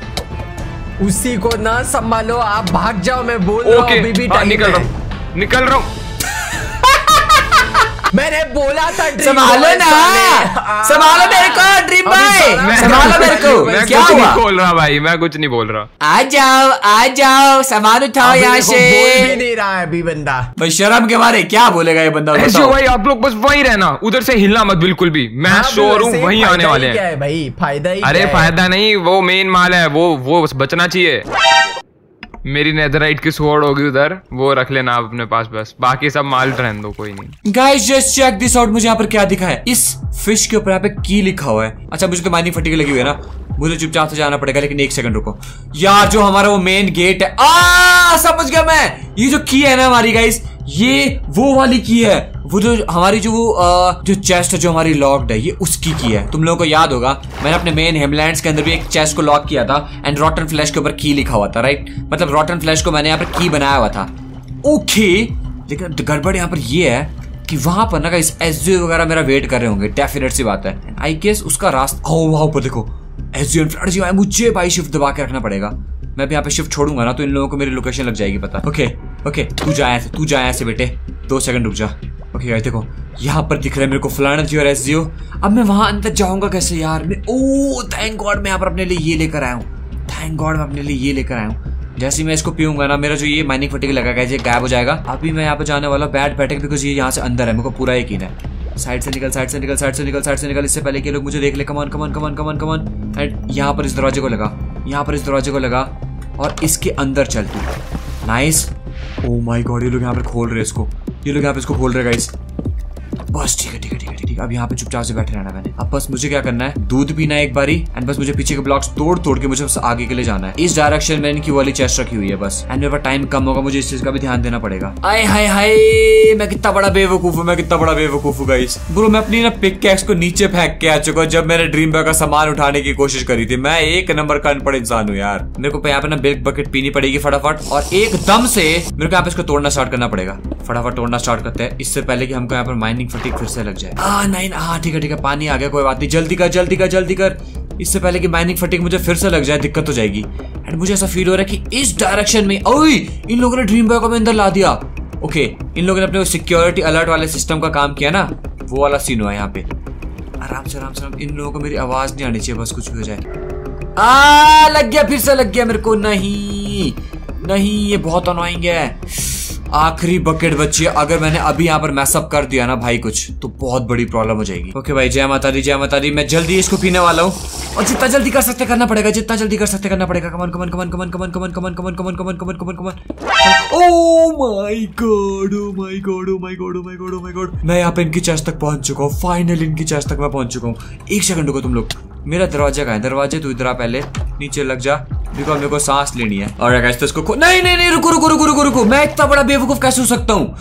उसी को ना संभालो आप भाग जाओ मैं बोल रहा हूँ ओके अभी भी हाँ, टाइम निकल रहा हूँ। निकल रहा हूँ। मैंने बोला था संभालो ना। संभालो मेरे को ड्रीम भाई संभालो मेरे को। मैं क्या कुछ हुआ? नहीं बोल रहा भाई मैं कुछ नहीं बोल रहा। आ जाओ आ जाओ सामान उठाओ यहाँ देखो, बोल भी से नहीं रहा है अभी बंदा। भाई शर्म के मारे क्या बोलेगा ये बंदा? ऐसे भाई आप लोग बस वही रहना उधर से हिलना मत बिल्कुल भी। मैं हाँ, श्योर हूँ वैसे आने वाले हैं। भाई? फ़ायदा अरे फ़ायदा नहीं वो मेन माल है वो वो बचना चाहिए। मेरी नेदराइट की स्वॉर्ड होगी उधर, वो रख लेना आप अपने पास, बस। बाकी सब माल रहने दो, कोई नहीं। Guys just check this out मुझे यहाँ पर क्या दिखा है। इस फ़िश के ऊपर यहाँ पे की लिखा हुआ है। अच्छा मुझे तो माइनिंग फटी लगी हुई है ना। मुझे चुपचाप से जाना पड़ेगा, लेकिन एक सेकंड रुको। यार, जो हमारा वो मेन गेट है आ समझ गया मैं। ये जो की है ना हमारी गाइस ये वो वाली की है। वो जो हमारी जो वो अ, जो चेस्ट है जो हमारी लॉक्ड है ये उसकी की है। तुम लोगों को याद होगा मैंने अपने मेन हेमलैंड्स के अंदर भी एक चेस्ट को लॉक किया था एंड रॉटन फ्लैश के ऊपर की लिखा हुआ था राइट मतलब रॉटन फ्लैश को मैंने यहाँ पर की बनाया हुआ था। ओके लेकिन गड़बड़ यहाँ पर ये है कि वहाँ पर ना इस एस वगैरह मेरा वेट कर रहे होंगे डेफिनेट सी बात है। आई गेस उसका रास्ता ओ वहाँ ऊपर देखो एस जी मुझे भाई शिफ्ट दबा के रखना पड़ेगा। मैं यहाँ पे शिफ्ट छोड़ूँगा ना तो इन लोगों को मेरी लोकेशन लग जाएगी पता। ओके ओके तू जा ऐसे तू जा ऐसे बेटे। दो सेकंड रुक जा। ओके गाइस देखो, यहाँ पर दिख रहा है मेरे को फलाना जी और एस अब मैं वहाँ अंदर जाऊँगा कैसे यार? मैं ओ थैंक गॉड मैं यहाँ पर अपने लिए ये लेकर आया हूँ। थैंक गॉड मैं अपने लिए ये लेकर आया हूँ। जैसे मैं इसको पीऊँगा ना, मेरा जो ये माइनिंग फटिक लगा गया ये गायब हो जाएगा। अभी मैं यहाँ पे जाने वाला बैट बैठक बिकॉज़ ये यहाँ से अंदर है, मेरे को पूरा यकीन है। साइड से निकल साइड से निकल साइड से निकल साइड से निकल, इससे पहले कि लोग मुझे देख ले। कमान कमान कमान कमान कमान एंड यहाँ पर इस दरवाजे को लगा, यहाँ पर इस दरवाजे को लगा। और इसके अंदर चलती है नाइस ओ माय गॉड ये लोग यहाँ पर खोल रहे इसको। ये लोग यहाँ पे इसको खोल रहे गाइस बस, ठीक है ठीक है ठीक है। ठीक अब यहाँ पे चुपचाप से बैठे रहना मैंने। अब बस मुझे क्या करना है? दूध पीना है एक बारी एंड बस मुझे पीछे के ब्लॉक्स तोड़ तोड़ के मुझे बस आगे के लिए जाना है। इस डायरेक्शन में इनकी वाली चेस्ट रखी हुई है बस। एंड मेरे पास टाइम कम होगा, मुझे इस चीज़ का भी ध्यान देना पड़ेगा। आय हाय हाय, मैं कितना बड़ा बेवकूफ़ हूँ, मैं कितना बड़ा बेवकूफ़ हूँ गाइस ब्रो मैं अपनी ना पिक कैक्स को नीचे फेंक के आ चुका जब मैंने ड्रीम बैग का सामान उठाने की कोशिश करी थी। मैं एक नंबर का अनपढ़ इंसान हूँ यार। मेरे को यहाँ पे ना बिल्क बकेट पीनी पड़ेगी फटाफट, और एकदम से मेरे को यहाँ पे इसको तोड़ना स्टार्ट करना पड़ेगा। फटाफट तोड़ना स्टार्ट करते हैं। इससे पहले कि हमको यहाँ पर माइनिंग फटीक फिर से लग जाए। नहीं हाँ ठीक है ठीक है, पानी आ गया, कोई बात नहीं। जल्दी कर जल्दी कर जल्दी कर। इससे पहले कि माइनिंग फटीक मुझे फिर से लग जाए, दिक्कत हो जाएगी। एंड मुझे ऐसा फील हो रहा है कि इस डायरेक्शन में, ओए, इन लोगों ने ड्रीम बैग को अंदर ला दिया। ओके इन लोगों ने अपने सिक्योरिटी अलर्ट वाले सिस्टम का काम किया ना, वो वाला सीन हुआ यहाँ पे। आराम से आराम से इन लोगों को मेरी आवाज़ नहीं आनी चाहिए, बस कुछ भी हो जाए। आ, लग गया, फिर से लग गया मेरे को। नहीं नहीं, ये बहुत अनोइंग है। आखिरी बकेट बची है अगर मैंने अभी यहाँ पर मैसअप कर दिया ना भाई कुछ तो बहुत बड़ी प्रॉब्लम हो जाएगी ओके भाई जय माता दी जय माता दी मैं जल्दी इसको पीने वाला हूँ और जितना जल्दी कर सकते करना पड़ेगा जितना जल्दी कर सकते करना पड़ेगा come on come on come on come on come on come on come on come on come on come on come on come on come on oh my God oh my God oh my God oh my God oh my God मैं यहाँ पे इनकी चेस्ट तक पहुँच चुका हूँ फाइनली इनकी चेस्ट तक मैं पहुँच चुका हूँ एक सेकंड रुको तुम लोग मेरा दरवाज़ा कहाँ है? दरवाजे तू इधर पहले, नीचे लग जा। देखो, मेरे को सांस लेनी है। और तो इसको खो... नहीं नहीं नहीं, रुको रुको रुको रुको रुको। मैं इतना बड़ा बेवकूफ़ कैसे हो सकता हूँ?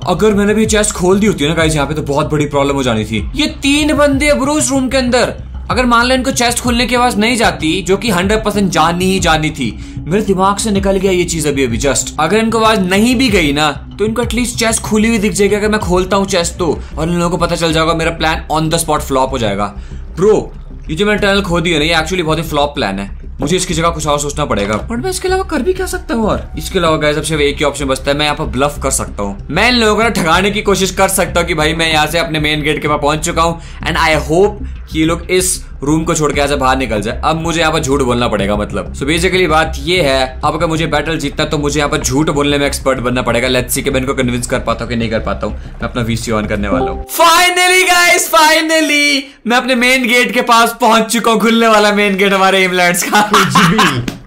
अगर मैंने भी चेस्ट खोल दी होती है ना गाइस यहाँ पे तो बहुत बड़ी प्रॉब्लम हो जानी थी। ये तीन बंदे ब्रो इस रूम के अंदर। अगर मान लो इनको चेस्ट खोलने की आवाज़ नहीं जाती, जो कि हंड्रेड परसेंट जानी ही जानी थी। मेरे दिमाग से निकल गया ये चीज़ अभी अभी जस्ट अगर इनको आवाज़ नहीं भी गई ना तो इनको एटलीस्ट चेस्ट खुली हुई दिख जाएगी, अगर मैं खोलता हूँ चेस्ट तो। और इन लोगों को पता चल जाएगा, मेरा plan on the spot flop हो जाएगा। ब्रो ये जो मैंने टनल खोदी है ना ये एक्चुअली बहुत ही फ्लॉप प्लान है। मुझे इसकी जगह कुछ और सोचना पड़ेगा। बट मैं इसके अलावा कर भी क्या सकता हूँ और? इसके अलावा गाइस अब सिर्फ़ एक ही ऑप्शन बचता है मैं यहाँ पर ब्लफ कर सकता हूँ। मैं इन लोगों को ठगाने की कोशिश कर सकता हूँ कि भाई मैं यहाँ से अपने मेन गेट के पास पहुँच चुका हूँ एंड आई होप कि ये लोग इस रूम को छोड़ के ऐसे बाहर निकल जाए। अब मुझे यहाँ पर झूठ बोलना पड़ेगा मतलब। सो so बेसिकली बात ये है, अब अगर मुझे बैटल जीतना तो मुझे यहाँ पर झूठ बोलने में एक्सपर्ट बनना पड़ेगा। लेट्स सी कि मैं इनको कन्विंस कर पाता हूँ कि नहीं कर पाता हूँ। मैं अपना वीसी ऑन करने वाला हूँ। फाइनली गाइस फाइनली मैं अपने मेन गेट के पास पहुँच चुका हूँ। खुलने वाला मेन गेट हमारे इंग्लैंड का।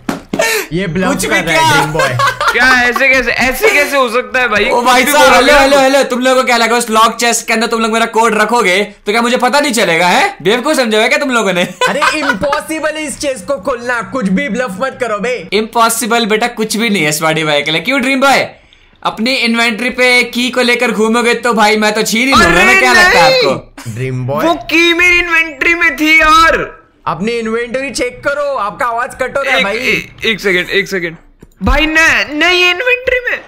ये कुछ भी कर रहा है क्या? क्या ऐसे कैसे ऐसे कैसे हो सकता है भाई? ओ भाई साहब हेलो हेलो हेलो तुम लोगों को क्या लगा उस लॉक चेस्ट के अंदर तुम लोग मेरा कोड रखोगे? तो क्या मुझे पता नहीं चलेगा है? देव को समझा क्या तुम लोगों ने? अरे इम्पॉसिबल इस चेस को खोलना कुछ भी ब्लफ मत करो बे। इम्पॉसिबल बेटा कुछ भी नहीं है स्मार्टी भाई के लिए। क्यों ड्रीम बॉय अपनी इन्वेंट्री पे की को लेकर घूमोगे तो भाई मैं तो छीन ही लूँगा ना क्या लगता है आपको? ड्रीम बॉय वो की मेरी इन्वेंट्री में थी यार। अपनी इन्वेंटरी चेक करो आपका आवाज़ कट हो रहा है भाई। एक, एक सेकंड एक सेकंड भाई न नहीं इन्वेंट्री में।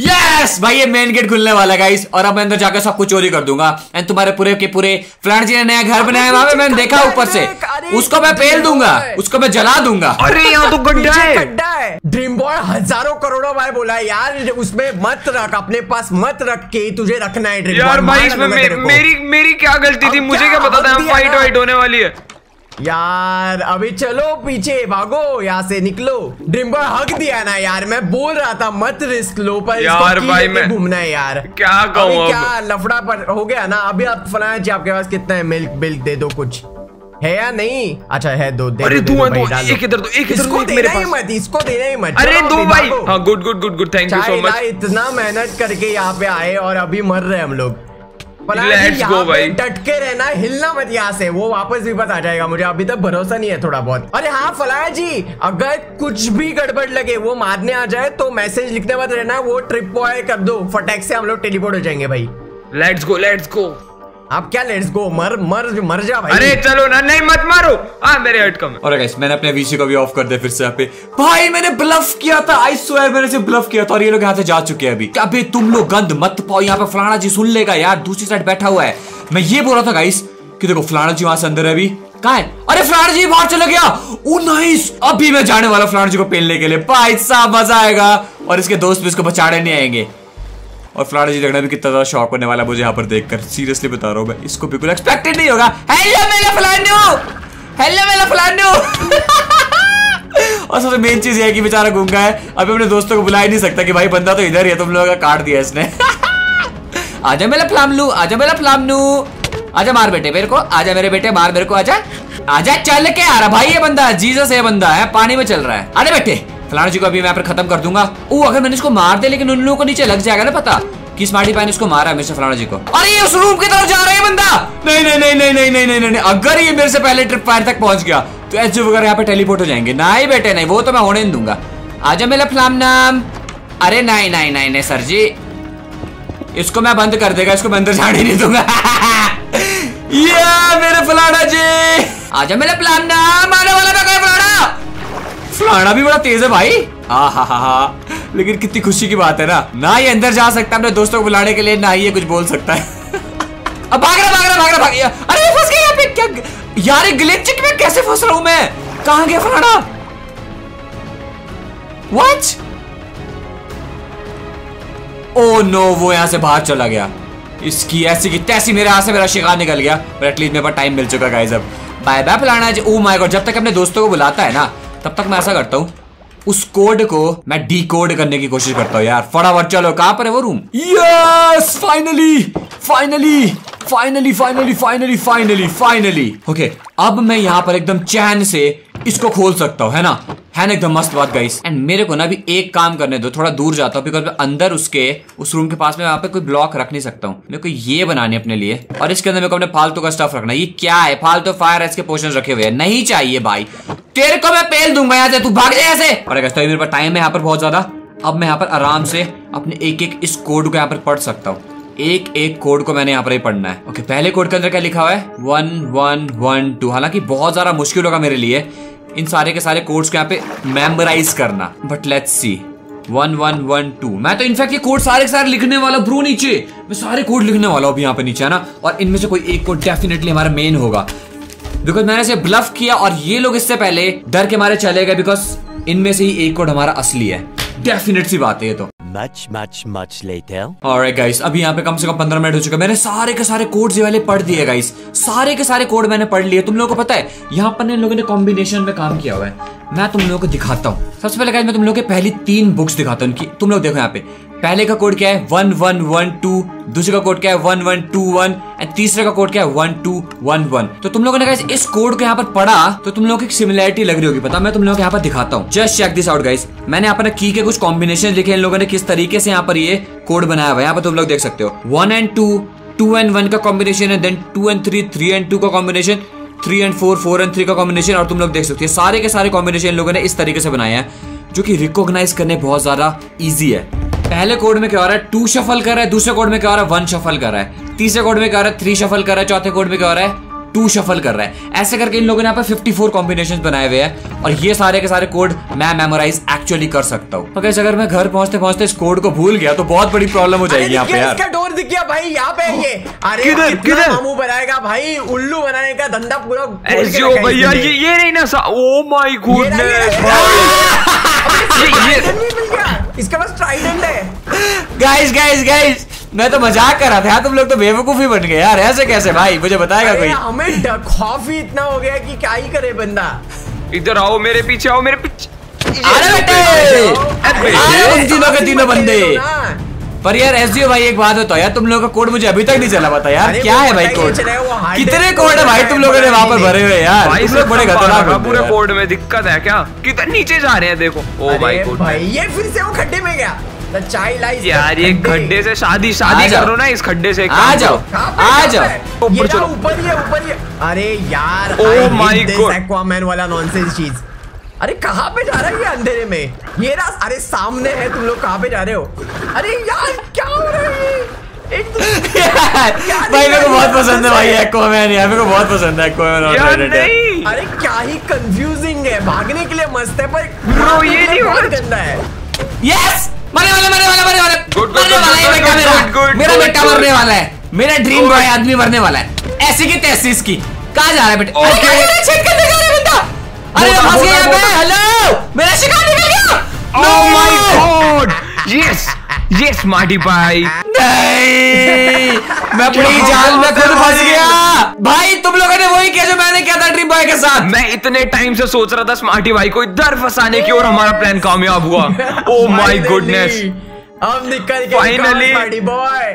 यस भाई ये मेन गेट खुलने वाला गाइस और अब मैं अंदर जाकर सब कुछ चोरी कर दूँगा। एंड तुम्हारे पूरे के पूरे फ्लैट जी ने नया घर बनाया है वहाँ पे मैंने देखा ऊपर से। उसको मैं पेल दूँगा उसको मैं जला दूँगा। अरे यहाँ तो गड्ढा है। गड्ढा है। ड्रीम बॉय हज़ारों करोड़ों बार बोला है यार उसमें मत रख अपने पास मत रख के तुझे रखना है ड्रीम यार भाई इसमें। मेरी मेरी क्या गलती थी? मुझे क्या पता था फाइट वाइट होने वाली है। यार अभी चलो पीछे भागो यहाँ से निकलो ड्रीम बॉय हक दिया ना यार मैं बोल रहा था मत रिस्क लो पर यार भाई मैं- घूमना है यार क्या कहूँ? क्या लफड़ा पर हो गया ना अभी आप फलाना जी आपके पास कितना है मिल्क बिल्क दे दो कुछ है या नहीं अच्छा है दो दे अरे दो, दो दो दो, दो। एक इधर दो, एक इधर इसको मेरे देना ही पास। मत इसको देना ही मत अरे दो भाई। हाँ good good good good thank you so much इतना मेहनत करके यहाँ पे आए और अभी मर रहे हम लोग फलाना जी, Let's यहाँ go, पे भाई। डट रहना हिलना मत यहाँ से। वो वापस भी आ जाएगा मुझे अभी तक भरोसा नहीं है थोड़ा बहुत। अरे हाँ फलाया जी अगर कुछ भी गड़बड़ लगे वो मारने आ जाए तो मैसेज लिखने मत रहना वो ट्रिप बॉय कर दो। फटैक से हम लोग टेलीपोर्ट हो जाएँगे भाई। लेट्स गो लेट्स गो आप क्या लेट्स गो मर मर मर जा भाई। अरे चलो ना नहीं मत मारो। हाँ मेरे हट कम और गाइस मैंने अपने वीसी को भी ऑफ़ कर दिया फिर से यहाँ पे। भाई मैंने ब्लफ किया था आई स्वेयर मैंने से ब्लफ किया था और ये लोग यहाँ से जा चुके हैं अभी। अबे तुम लोग गंद मत पाओ यहाँ पे फलाना जी सुन लेगा यार दूसरी साइड बैठा हुआ है। मैं ये बोल रहा था गाइस कि देखो फलाना जी वहाँ से अंदर है अभी। कहा है? अरे फलाना जी बाहर चला गया। ओ नाइस अभी मैं जाने वाला फलाना जी को पेलने के लिए। भाई साहब मज़ा आएगा। और इसके दोस्त भी इसको बचाने नहीं आएँगे। और फलाना जी देखना भी कितना ज़्यादा शॉक होने वाला मुझे यहाँ पर देखकर। सीरियसली बता रहा हूँ मैं, इसको बिल्कुल एक्सपेक्टेड नहीं होगा। हेलो मेरा फलान्यू हेलो मेरा फलान्यू और सबसे मेन चीज़ ये है कि बेचारा गूँगा है, अभी अपने दोस्तों को बुला ही नहीं सकता कि भाई, बंदा तो इधर ही है, तुम लोगों का काट दिया इसने। आजा मेरा फ्लामलू, आजा मेरा फ्लामनू आजा मार बेटे मेरे को, आजा मेरे बेटे, मार मेरे को, आजा। आजा, चल के आ रहा, भाई ये बंदा जीसस ये बंदा है, पानी में चल रहा है। अरे बेटे। फलाना जी को अभी मैं खत्म कर दूँगा ओ अगर मैंने इसको मार दे लेकिन उन लोगों को नीचे लग जाएगा ना पता कि स्मार्टी पाइन इसको मारा है मिस्टर फलाना जी को अरे ये उस रूम की तरफ़ जा रहा है बंदा नहीं नहीं नहीं नहीं नहीं नहीं नहीं नहीं अगर ये मेरे से पहले ट्रिप फायर तक पहुँच गया तो एच वगैरह यहाँ पे टेलीपोर्ट हो जाएँगे नहीं बेटे नहीं वो तो मैं होने नहीं दूँगा आजा मेरा फ्लाम नाम अरे नहीं नहीं नहीं नहीं सर जी इसको मैं बंद कर देगा इसको मैं अंदर जाने नहीं दूँगा ये मेरे फलाना जी आजा मेरे प्लान ना मारने वाला मैं फलाना फलाना भी बड़ा तेज है भाई। हा हा हा हा। लेकिन कितनी खुशी की बात है ना। ना ये अंदर जा सकता है अपने दोस्तों को बुलाने के लिए, ना ही ये कुछ बोल सकता है। अब भाग रहा भाग रहा भाग रहा, भाग गया अरे फंस गया पे, क्या यार एक ग्लिच में कैसे फंस रहा हूँ मैं? कहाँ गया फलाना? व्हाट ओ नो वो यहाँ से बाहर चला गया। इसकी ऐसी की तैसी मेरे हाथ से मेरा शिकार निकल गया। पर एटलीस्ट मेरे पास टाइम मिल चुका गाइस अब। बाय बाय फलाना ओ माय गॉड जब तक अपने दोस्तों को बुलाता है ना तब तक मैं ऐसा करता हूँ, उस कोड को मैं डी कोड करने की कोशिश करता हूँ यार। फटाफट चलो, कहाँ पर है वो room yes finally finally finally finally finally finally finally okay अब मैं यहाँ पर एकदम चैन से इसको खोल सकता हूँ, है ना? है ना, एकदम मस्त बात गाइस एंड मेरे को ना अभी एक काम करने दो, थोड़ा दूर जाता हूँ बिकॉज़ मैं अंदर उसके, उस रूम के पास में वहाँ पे कोई ब्लॉक रख नहीं सकता हूँ। मेरे को ये बनाने अपने लिए। और इसके अंदर मेरे को अपने फालतू का स्टफ़ रखना ये क्या है? फालतू फायर एस के पोर्शन रखे हुए हैं। नहीं चाहिए, भाई। तेरे को मैं पेल दूँगा यहाँ से तू भाग जाए ऐसे और अगर मेरे पास टाइम है यहाँ पर बहुत ज़्यादा। अब मैं यहाँ पर आराम से अपने एक एक इस कोड को यहाँ पर पढ़ सकता हूँ। एक एक कोड को मैंने यहाँ पर ही पढ़ना है। ओके okay, पहले कोड के अंदर क्या लिखा हुआ है? वन वन वन टू हालाँकि बहुत ज़्यादा मुश्किल होगा मेरे लिए इन सारे के सारे कोड्स को यहाँ पे मेमोराइज करना। But let's see one one one two मैं तो इनफैक्ट ये कोड सारे सारे लिखने वाला ब्रो नीचे। मैं सारे कोड लिखने वाला हूँ यहाँ पे नीचे है ना? और इनमें से कोई एक कोड डेफिनेटली हमारा मेन होगा। बिकॉज़ मैंने इसे ब्लफ किया और ये लोग इससे पहले डर के मारे चले गए बिकॉज़ इनमें से ही एक कोड हमारा असली है। डेफिनेट सी बात है ये तो। Much, much, much later. Alright guys, अभी यहाँ पे कम से कम पंद्रह मिनट हो चुके हैं। मैंने सारे के सारे कोड ये वाले पढ़ दिए गाइस सारे के सारे कोड मैंने पढ़ लिए। तुम लोगों को पता है यहाँ पर इन लोगों ने कॉम्बिनेशन में काम किया हुआ है। मैं तुम लोगों को दिखाता हूँ। सबसे पहले मैं तुम लोगों के पहली तीन बुक्स दिखाता हूँ तुम लोग देखो यहाँ पे। पहले का कोड क्या है? वन वन वन टू दूसरे का कोड क्या है? One one two one and तीसरे का कोड क्या है? वन टू वन वन तो तुम लोगों ने गाइस इस कोड को यहाँ पर पढ़ा तो तुम लोगों की सिमिलरिटी लग रही होगी। पता? मैं तुम लोगों को यहाँ पर दिखाता हूँ। Just check this out guys मैंने यहाँ पर की के कुछ कॉम्बिनेशन लिखे इन लोगों ने किस तरीके से यहाँ पर ये कोड बनाया हुआ है। यहाँ पर तुम लोग देख सकते हो। One and two two and one का कॉम्बिनेशन है। Then two and three three and two का combination three and four four and three का कॉम्बिनेशन और तुम लोग देख सकते हो। सारे के सारे कॉम्बिनेशन लोगों ने इस तरीके से बनाए हैं, जो कि रिकॉग्नाइज करने बहुत ज़्यादा ईजी है। पहले कोड में क्या हो रहा है? टू शफल कर रहा है, दूसरे कोड में क्या हो रहा है? वन शफल कर रहा है। तीसरे कोड में क्या हो रहा है? थ्री शफल कर रहा है, चौथे कोड में क्या हो रहा है? टू शफल कर रहा है। ऐसे करके इन लोगों ने यहाँ पे 54 कॉम्बिनेशन बनाए हुए हैं और ये सारे के सारे कोड मैं मेमोराइज एक्चुअली कर सकता हूँ। तो अगर मैं घर पहुँचते पहुँचते इस कोड को भूल गया तो बहुत बड़ी प्रॉब्लम हो जाएगी यहाँ पे यार। इसका डोर दिख गया भाई? यहाँ पे ये। अरे किधर किधर? मामू बनाएगा भाई? उल्लू बनाने का धंधा पूरा भैया ये ये नहीं ना ओ माय गॉडनेस ये ये इसका पास ट्राइडेंट है। गाइस गाइस गाइस मैं तो मज़ाक कर रहा था तुम लोग तो बेवकूफ़ी बन गए यार ऐसे कैसे भाई? मुझे बताएगा कोई? हमें खौफ ही इतना हो गया कि क्या ही करे बंदा। इधर आओ मेरे पीछे आओ मेरे पीछे अरे बेटे! अरे तीनों के तीनों बंदे। पर यार एस भाई एक बात होता है यार तुम लोगों का कोड मुझे अभी तक नहीं चला पता यार। क्या है भाई कोड कितने कोड है भाई तुम लोगों ने वहाँ पर भरे हुए यार तुम लोग बड़े खतरनाक पूरे कोड में दिक्कत है क्या? कितने नीचे जा रहे हैं देखो। ओ गॉड भाई ये फिर से वो खड्डे में गया। यार ये खड्डे। से शादी शादी करो ना इस खड्डे से आ जाओ। आ जाओ। ऊपर ऊपर ही ऊपर ही अरे यार ओ माय गॉड एक्वामैन वाला नॉनसेंस चीज़। अरे कहाँ पे जा रहा है ये अंधेरे में? ये रास अरे सामने है तुम लोग कहाँ पे जा रहे हो? अरे यार क्या हो रहा है भाई मेरे को बहुत पसंद है भाई एक्वामैन यार मेरे को बहुत पसंद है एक्वामैन और प्रेडेटर अरे क्या ही कंफ्यूजिंग है भागने के लिए मस्त है पर ब्रो ये नहीं बहुत गंदा है। यस मरने वाला मरने वाला मरने वाला गुड मरने वाला है बेटा मेरा। मेरा बेटा मरने वाला है। मेरा ड्रीम बॉय आदमी मरने वाला है। ऐसी की तैसी इसकी कहाँ जा रहा है बेटा? ओके छेद कर बंदा अरे फंस गया यहाँ पे हेलो मेरा शिकार निकल गया? ओह my God yes yes smarty भाई नहीं। मैं अपनी जाल में खुद फंस गया। भाई तुम लोगों ने वही किया जो मैंने किया था ड्रीम बॉय के साथ। मैं इतने टाइम से सोच रहा था स्मार्टी भाई को इधर फंसाने की और हमारा प्लान कामयाब हुआ। ओ माय गुडनेस हम निकल के फाइनली स्मार्टी बॉय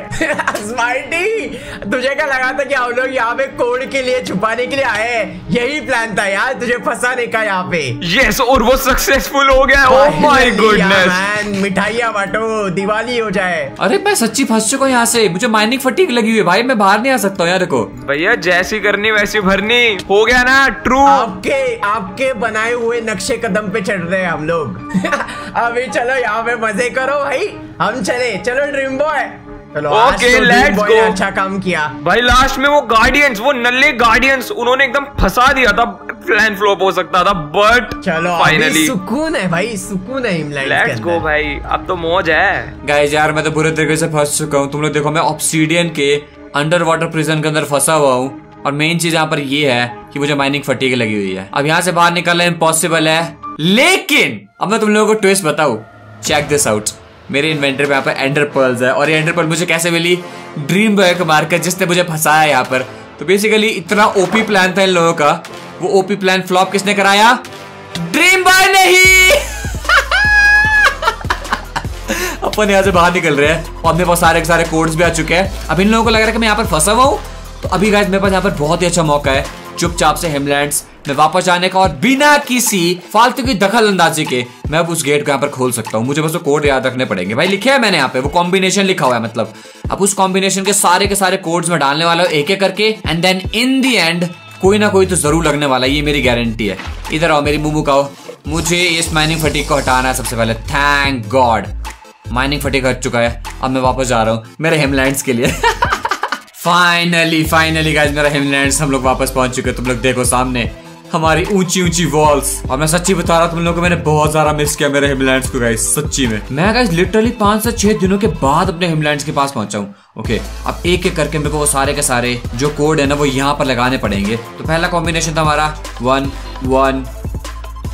स्मार्टी तुझे क्या लगा था कि हम लोग यहाँ पे कोड के लिए छुपाने के लिए आए यही प्लान था यार तुझे फंसाने का यहाँ पे। यस और वो सक्सेसफुल हो गया। ओह माय गुडनेस मिठाइयाँ बांटो दिवाली हो जाए। अरे मैं सच्ची फंस चुका हूँ यहाँ से मुझे माइनिंग फटीक लगी हुई है भाई मैं बाहर नहीं आ सकता यार देखो भैया जैसी करनी वैसी भरनी। हो गया ना ट्रू आपके आपके बनाए हुए नक्शे कदम पे चढ़ रहे हैं हम लोग। अभी चलो यहाँ पे मज़े करो भाई। हम चले चलो ड्रीम बॉय चलो ओके लेट्स गो अच्छा काम किया। भाई लास्ट में वो गार्डियंस वो नल्ले गार्डियंस उन्होंने एकदम फंसा दिया था प्लान फ्लॉप हो सकता था बट चलो फाइनली सुकून है भाई सुकून है हिमलैंड लेट्स गो भाई अब तो मौज है। गाइस यार मैं तो बुरे तरीके से फंस चुका हूँ। तुम लोग देखो मैं ऑब्सीडियन के अंडर वाटर प्रिजन के अंदर फंसा हुआ हूँ। और मेन चीज़ यहाँ पर ये है कि मुझे माइनिंग फटीक लगी हुई है। अब यहाँ से बाहर निकलना इम्पॉसिबल है। लेकिन अब मैं तुम लोगों को ट्विस्ट बताऊ। चेक दिस आउट मेरे इन्वेंटर पे यहाँ पर एंडर पर्ल्स है। और ये एंडर पर्ल मुझे कैसे मिली? ड्रीम बॉय को मारकर जिसने मुझे फंसाया यहाँ पर। तो बेसिकली इतना ओपी प्लान था इन लोगों का। वो ओपी प्लान फ्लॉप किसने कराया? ड्रीम बॉय नहीं अपन यहाँ से बाहर निकल रहे हैं। और अपने पास सारे सारे कोड्स भी आ चुके हैं। अब इन लोगों को लग रहा है कि मैं यहाँ पर फंसा हुआ हूँ। तो अभी गाइस मेरे पास यहाँ पर बहुत ही अच्छा मौका है। चुपचाप से हिमलैंड्स में वापस जाने का और बिना किसी फालतू की दखल अंदाजी के मैं अब उस गेट को यहाँ पर खोल सकता हूँ। मुझे बस वो कोड याद रखने पड़ेंगे। भाई, लिखे है मैंने यहाँ पे, वो कॉम्बिनेशन लिखा हुआ है मतलब। अब उस कॉम्बिनेशन के सारे के सारे कोड्स में डालने वाला हूँ एक एक करके and then in the end कोई ना कोई तो ज़रूर लगने वाला है, ये मेरी गारंटी है। इधर आओ, मेरी मुँह मुकाओ मुझे इस माइनिंग फटीक को हटाना है सबसे पहले। थैंक गॉड माइनिंग फटीक हट चुका है। अब मैं वापस जा रहा हूँ, मेरे हिमलैंड्स के लिए। फाइनली फाइनली गाइस मेरा हिमलैंड्स हम लोग वापस पहुँच चुके तुम लोग देखो सामने। हमारी ऊँची ऊँची वॉल्स और मैं सच्ची बता रहा हूँ, तुम लोगों को मैंने बहुत ज़्यादा मिस किया मेरे हिमलैंड्स को गाइस सच्ची में। मैं गाइस लिटरली पाँच से छह दिनों के बाद अपने हिमलैंड्स के पास पहुँचा हूँ। ओके अब एक एक करके मेरे को वो सारे के सारे जो कोड है ना, वो यहाँ पर लगाने पड़ेंगे। तो पहला कॉम्बिनेशन था हमारा one one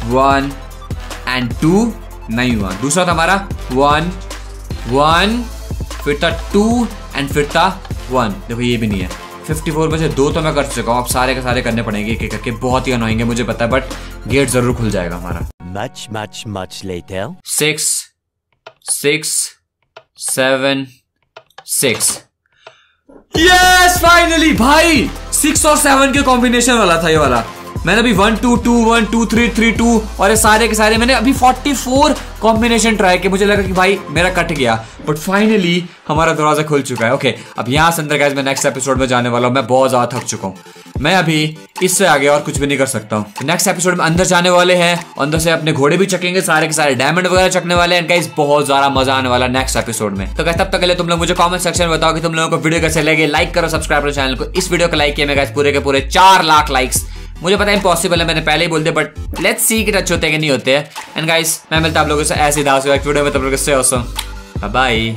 one and two नहीं हुआ। दूसरा था हमारा वन वन फिर था टू एंड फिर था वन देखो, ये भी नहीं है। 54 में से दो तो मैं कर चुका हूँ अब सारे के सारे करने पड़ेंगे एक एक करके। बहुत ही अनोइंग है मुझे पता है बट गेट ज़रूर खुल जाएगा हमारा। Much much much later. Six six seven six yes finally भाई! सिक्स और सेवन के कॉम्बिनेशन वाला था ये वाला। मैंने अभी one two two one two three three two और ये सारे के सारे मैंने अभी फोर्टी फोर कॉम्बिनेशन ट्राई किए। मुझे लगा कि भाई मेरा कट गया। बट फाइनली हमारा दरवाज़ा खुल चुका है। ओके अब यहाँ से अंदर गाइस मैं नेक्स्ट एपिसोड में जाने वाला हूँ। मैं बहुत ज़्यादा थक चुका हूँ। मैं अभी इससे आगे और कुछ भी नहीं कर सकता हूँ। नेक्स्ट एपिसोड में अंदर जाने वाले हैं अंदर से अपने घोड़े भी चकेंगे सारे के सारे डायमंड वगैरह चकने वाले हैं। गाइस बहुत ज़्यादा मज़ा आने वाला नेक्स्ट एपिसोड में। तो गाइस तब तक लिए तुम लोग मुझे कमेंट सेक्शन में बताओ कि तुम लोगों को वीडियो कैसे लगे। लाइक करो सब्सक्राइब करो चैनल को। इस वीडियो को लाइक किया मैं गाइस पूरे के पूरे चार लाख लाइक्स मुझे पता है इम्पॉसिबल है, मैंने पहले ही बोल दिया बट लेट्स सी कि टच होते हैं कि नहीं होते हैं। एंड गाइस मैं मिलता आप लोगों से ऐसे दास वीडियो में बाय